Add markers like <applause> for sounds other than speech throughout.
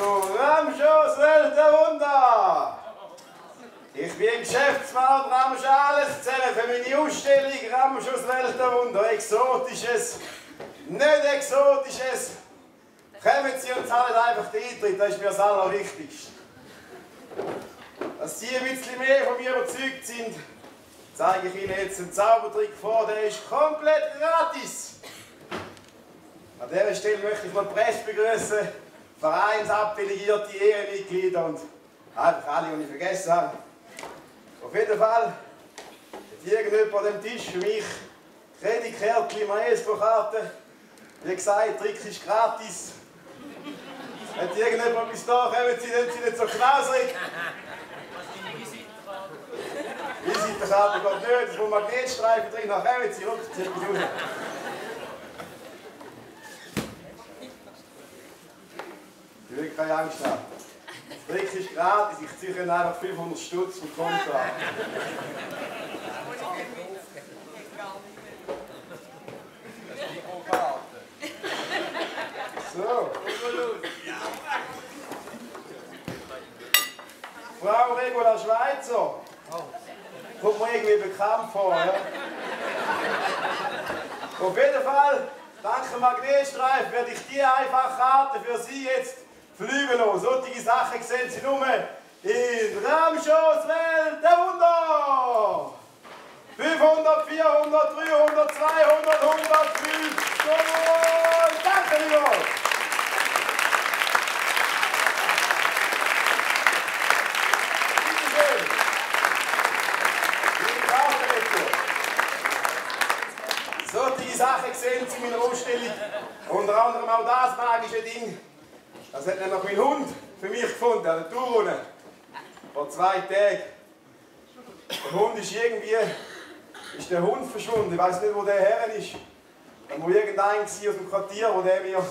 zu Ramschos Welt. Ich bin Geschäftsmann und Ramsch alles zusammen für meine Ausstellung Ramschos Welt der Wunder. Exotisches, nicht Exotisches. Kommen Sie und zahlen einfach den Eintritt, das ist mir das Allerwichtigste. Dass Sie ein bisschen mehr von mir überzeugt sind, zeige ich Ihnen jetzt einen Zaubertrick vor, der ist komplett gratis. An dieser Stelle möchte ich noch die Presse begrüßen, vereinsabdelegierte Ehrenmitglieder und einfach alle, die ich vergessen habe. Auf jeden Fall hat irgendjemand an dem Tisch für mich Kreditkärtchen, Maestro-Karte. Wie gesagt, Trick ist gratis. Hat irgendjemand bis da, kommen Sie, sind Sie nicht so knausrig. Visitenkarte geht nicht, es muss Magnetstreifen drin, dann kommen Sie, runter, ziehen Sie raus. Will keine Angst haben. Das Trick ist gratis, ich ziehe Ihnen einfach 500 Stutz vom Konto an. So. Frau Regula Schweizer. Kommt mir irgendwie bekannt vor. Ja? Auf jeden Fall, dank dem Magnetstreif, werde ich die einfache Karte für Sie jetzt Flügellos. Solche Sachen sehen Sie nur in Ramschos Welt der Wunder. 500, 400, 300, 200, 100, 500. Hund für mich gefunden, der Tour Vor zwei Tagen. Der Hund ist irgendwie, ist der Hund verschwunden. Ich weiß nicht, wo der her ist. Da muss irgendein aus dem Quartier, wo der mir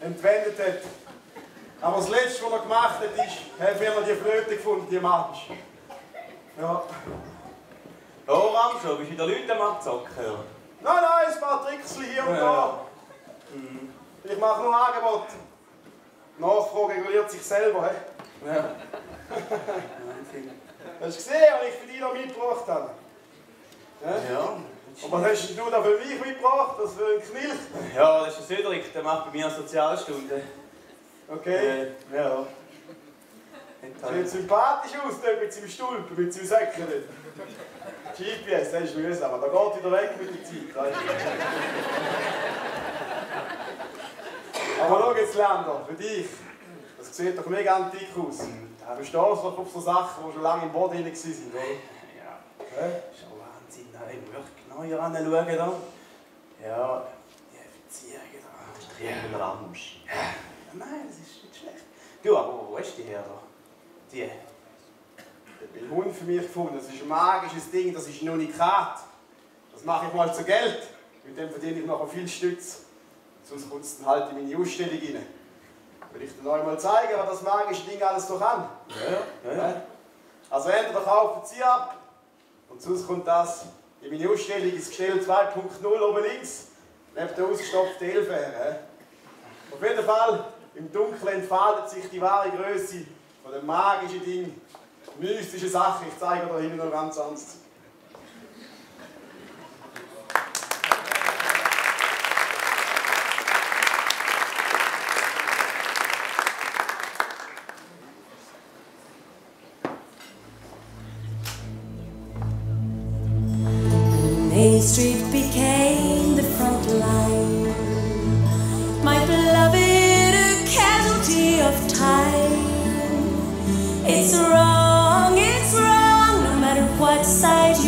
entwendet hat. Aber das Letzte, was er gemacht hat, ist, hat mir die Flöte gefunden, die magisch. Ja. Oh, Ramscho, bist du wieder Leute am Abzocken? Nein, nein, ein paar Tricks hier und da. Ich mache nur Angebot. Nachfrage reguliert sich selber. He? Ja. <laughs> Hast du gesehen, was ich für dich noch mitgebracht habe? Ja? Ja. Und was hast du da für mich mitgebracht? Das für ein Knilch? Ja, das ist der Söderich, der macht bei mir eine Sozialstunde. Okay. Äh, ja. Sieht sympathisch aus, dort mit seinem Stulp, mit seinem Säckchen. dort. GPS, das ist mühsam, aber da geht wieder weg mit der Zeit. Aber schau jetzt, Länder, für dich. Das sieht doch mega antik aus. Du verstehst doch auf so Sachen, die schon lange im Boden waren. oder? Ja. Hä? Schon Wahnsinn, da ich wirklich genauer anschauen da. Ja, die Verzierungen da. Triangel Ramsch. Ja, nein, das ist nicht schlecht. Du, aber wo du die her da? Die? Ich habe einen Hund für mich gefunden. Das ist ein magisches Ding, das ist ein Unikat. Das mache ich mal zu Geld. Mit dem verdiene ich nachher viel Stütz. Sonst kommt es dann halt in meine Ausstellung rein. Will ich dir noch einmal zeigen, was das magische Ding alles so kann. Ja, ja. Ja? Also entweder kaufen Sie ab und sonst kommt das in meine Ausstellung ins Gestell 2.0 oben links, neben der ausgestopften hä? Auf jeden Fall, im Dunkeln entfaltet sich die wahre Größe von dem magischen Ding. Mystische Sache, ich zeige da hinten noch ganz anders. Street became the front line. My beloved, a casualty of time. It's wrong, it's wrong, no matter what side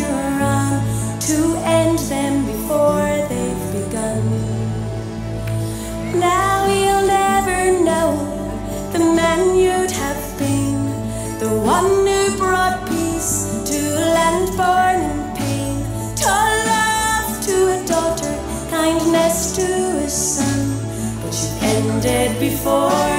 to a son. But you ended before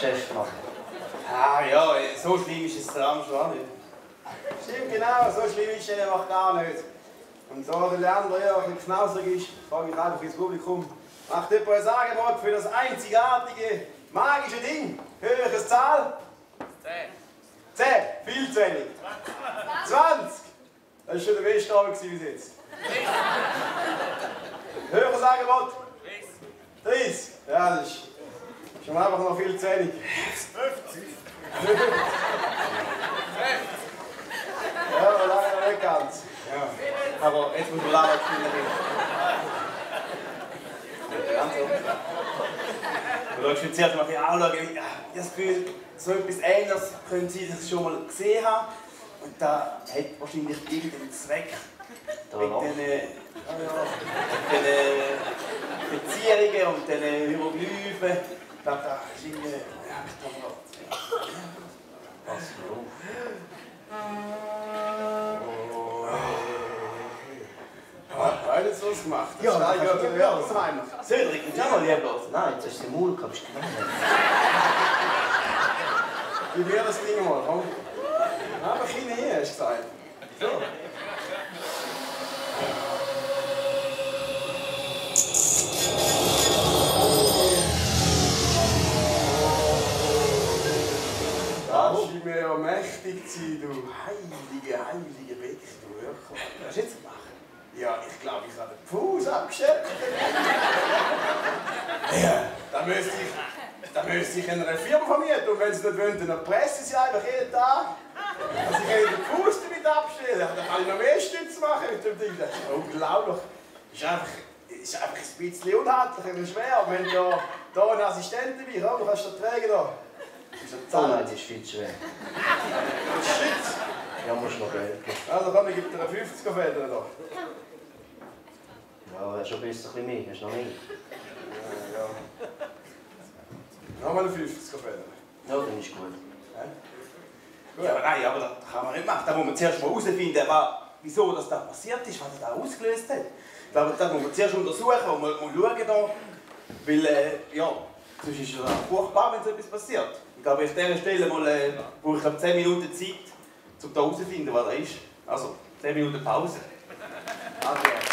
Geschäft machen. Ah ja, so schlimm ist es dran schon auch nicht. Stimmt, genau, so schlimm ist es einfach gar nicht. Und so der Leander ja ein knausrig ist, frage ich einfach ins Publikum, macht jemand ein Angebot für das einzigartige, magische Ding? Höheres Zahl? 10. 10, viel zu wenig. 20. Das war schon der beste Abend bis jetzt. Höheres Angebot? 30. Ja, das ist schon einfach noch viel zu wenig. 50. ja, leider noch nicht ganz. Ja. Aber jetzt muss man leider spielen. Ganz so. Du schaust zuerst mal ein bisschen anschauen. Ich habe das Gefühl, so etwas Ähnliches können Sie sich schon mal gesehen haben. Und da hat wahrscheinlich irgendeinen Zweck. Da mit diesen, mit diesen Verzierungen und diesen Hieroglyphen. Da, da ist irgendwie. Ja, ich noch. Pass mal auf. Alles was gemacht. Ja, das das hast du den gehört. Cedric, du auch mal lieblos? Nein, jetzt hast du den Maul gehabt, bist du genommen. Gib mir das Ding mal. Aber keine hier, du gesagt. So. Ja mächtig zu sein, du heilige, heilige Beck, du wirklich. Was hast du jetzt gemacht? Ja, ich glaube, ich habe den Fuß abgeschöpft. <laughs> ja, da müsste ich, da müsste ich einer Firma vermieten und wenn sie nicht wollen, dann pressen sie einfach jeden Tag. Also ich den Fuß damit abstellen, dann kann ich noch mehr Stütze machen mit dem Ding. Das ist unglaublich. Ist einfach, ist einfach ein bisschen unhandlich und schwer. Wir haben ja hier einen Assistenten dabei, komm, du kannst den tragen da. Das ist viel zu schwer. Shit. Ja, musst du noch Geld geben. Also komm, ich gebe dir einen 50er Feder da. Ja, wäre schon besser ein bisschen mehr. Hast du noch mehr? Ja, ja. Nochmal einen 50er Feder. Ja, dann ist gut. Ja, aber nein, aber das kann man nicht machen. Da muss man zuerst mal herausfinden, wieso das da passiert ist, was das da ausgelöst hat. Das muss man zuerst untersuchen und mal schauen. Da, weil, äh, ja, sonst ist es furchtbar, wenn so etwas passiert. Ich glaube, an dieser Stelle mal, äh, brauche ich glaube, 10 Minuten Zeit, um herauszufinden, was da ist. Also, 10 Minuten Pause. <laughs> Adrian.